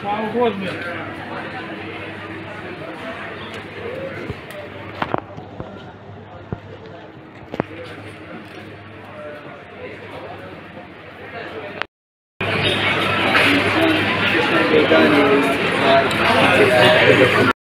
穿好的好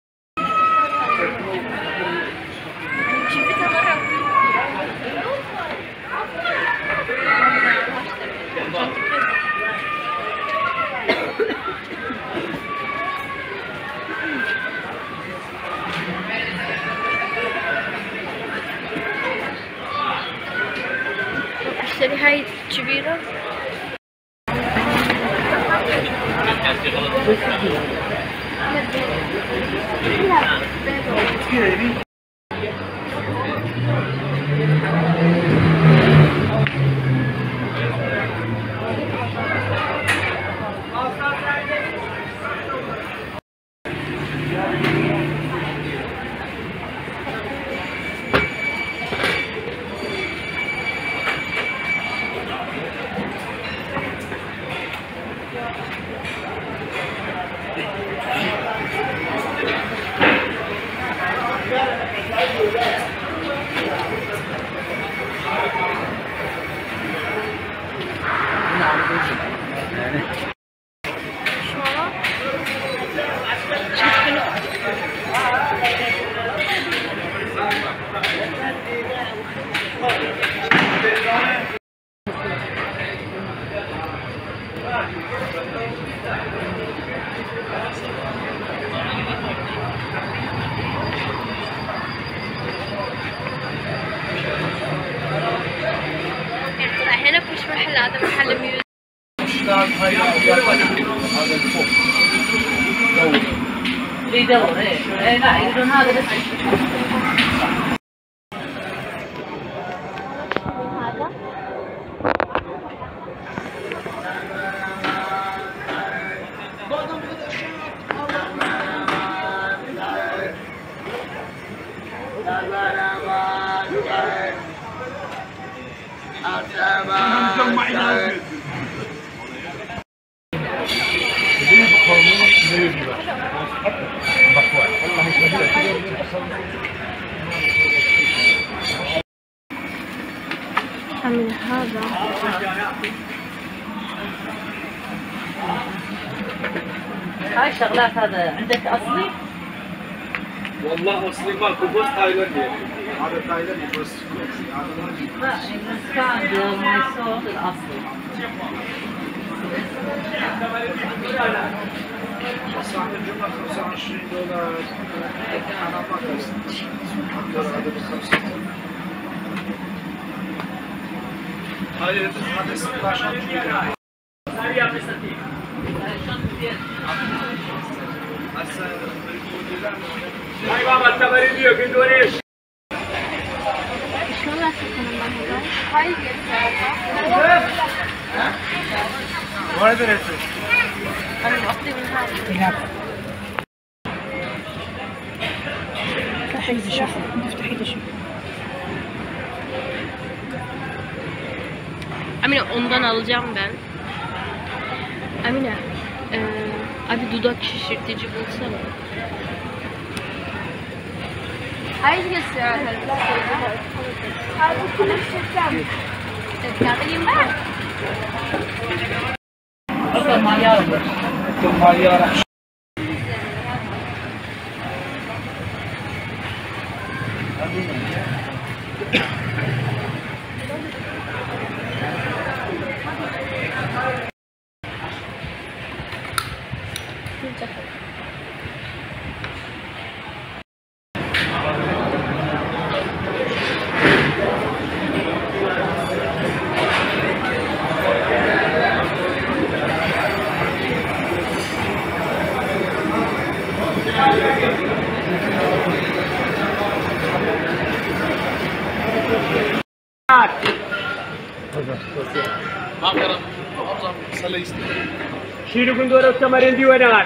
Lite ore, eh dai, non ha delle Hãy subscribe cho kênh Ghiền Mì Gõ Để không bỏ lỡ những video hấp dẫn من هذا هاي الشغلات هذا عندك أصلي؟ والله أصلي ماكو بس تايلاندي. هذا تايلاندي بس. لا الاسكان مايسور الأصلي. عن الجمله 25 دولار أنا ما قصدت هذا ب 50 هاي هذا 16 جنيه هسه شلون لا تكون الموضوع؟ هاي وين درست؟ انا بقضي من هذا افتحي لي شوفي افتحي لي شوفي Amine ondan alacağım ben. Amine, eee, abi dudak şişirtici bulsana. Hangisi تعملين دنبال یارم ما يعرف ثم يا شيلوا من دول التمارين دي ونار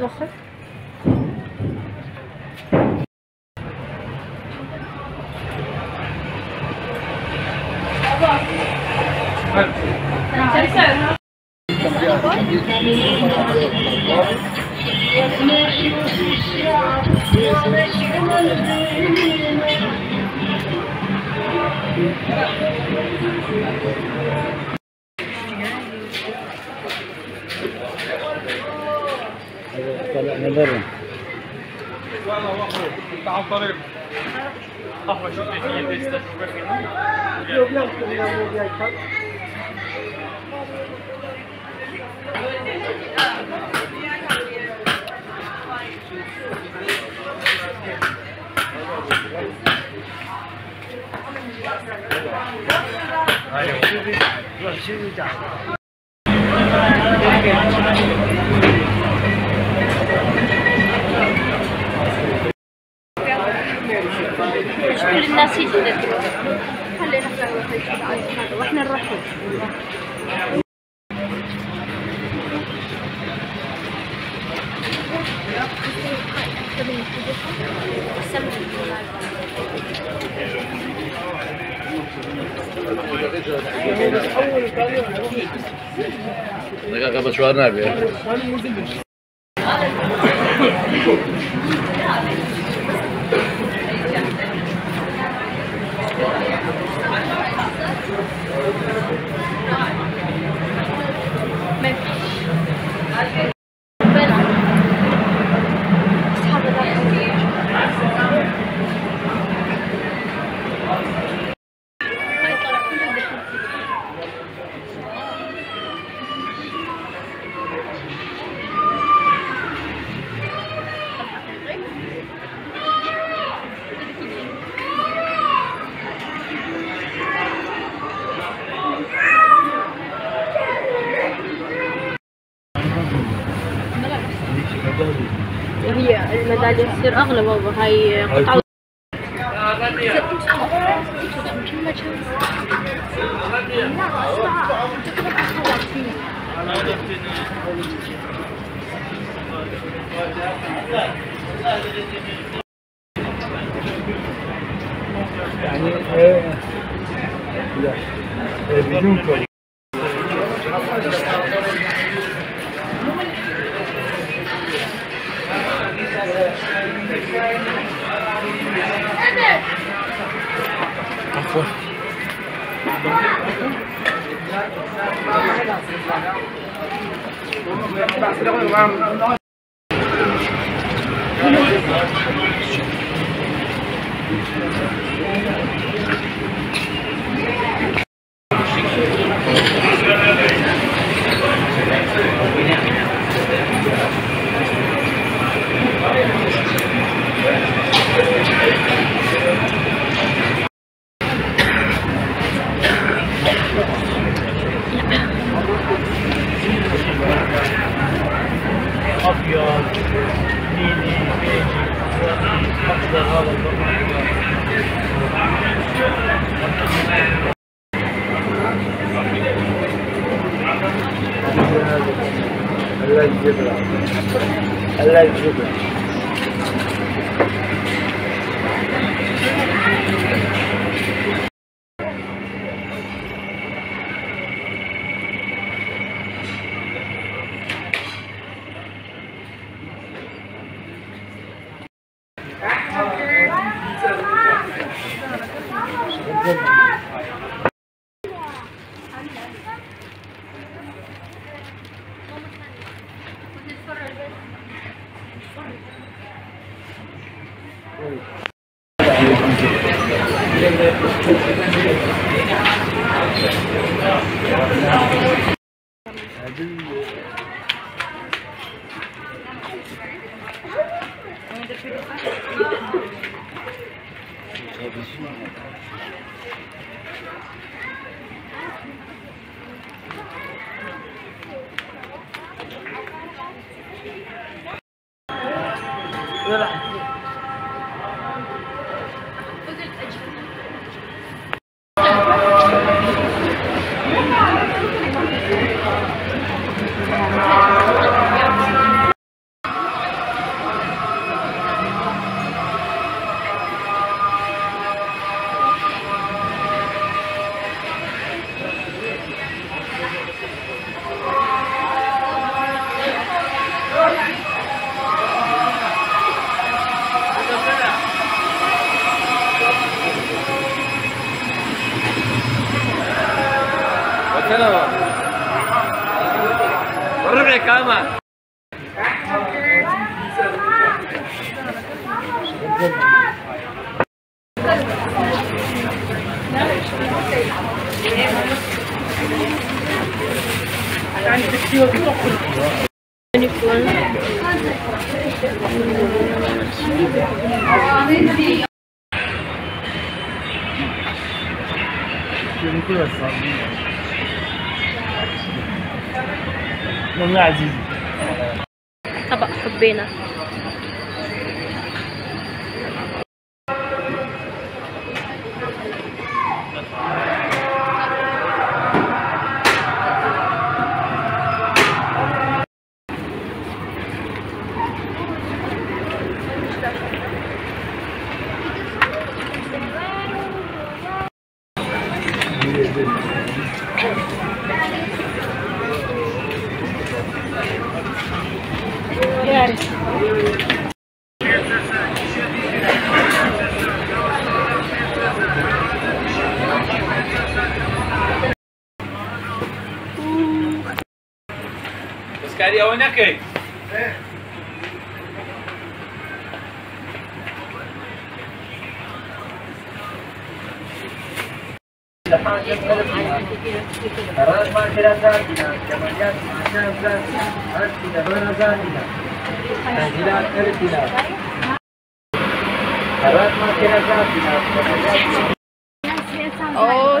توخر Thank you. محمد وخر مش خلينا إحنا وإحنا نروح Dekat kapal suara 没 هي الميدالية تصير أغلى والله. هاي قطعة يعني آه، لا بدون كل Thôi. Bạn? like zebra. I like zebra. Thank you. 对了。طبق حبينا. کاری ئەوە نەکەی اوه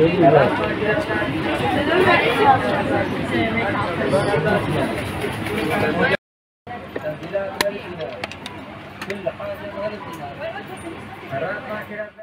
Bilal Bey'le. Bilal Bey'le. Bilal Bey'le.